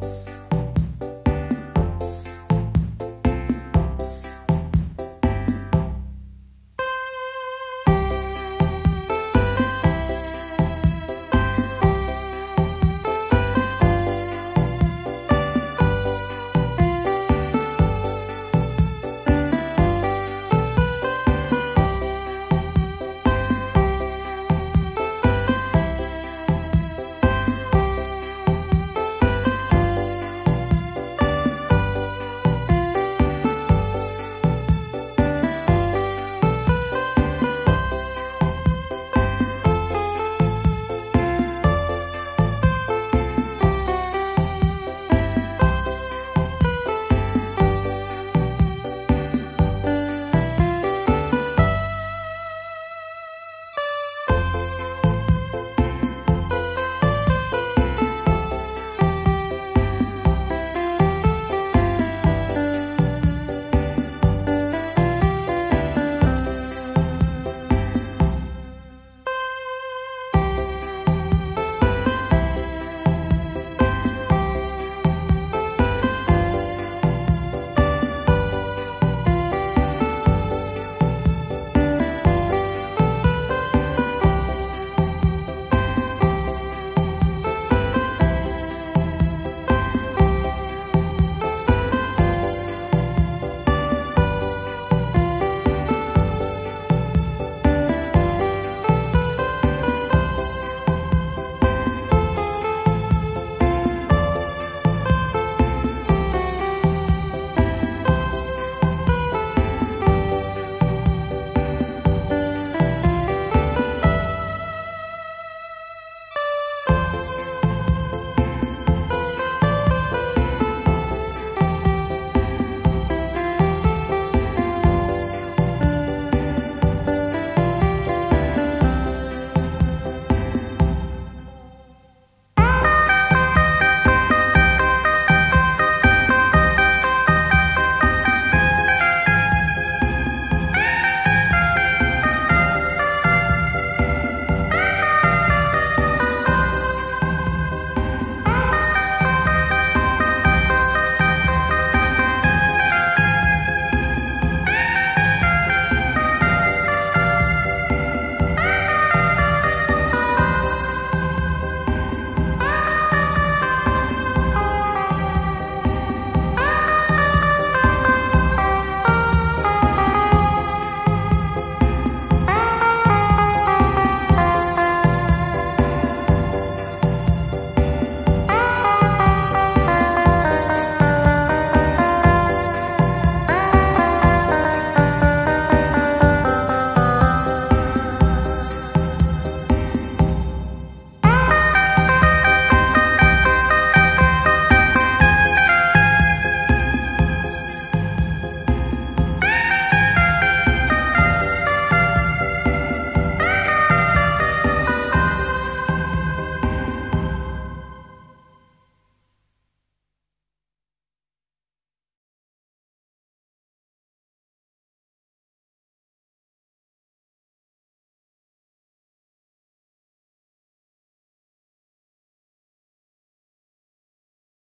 Bye.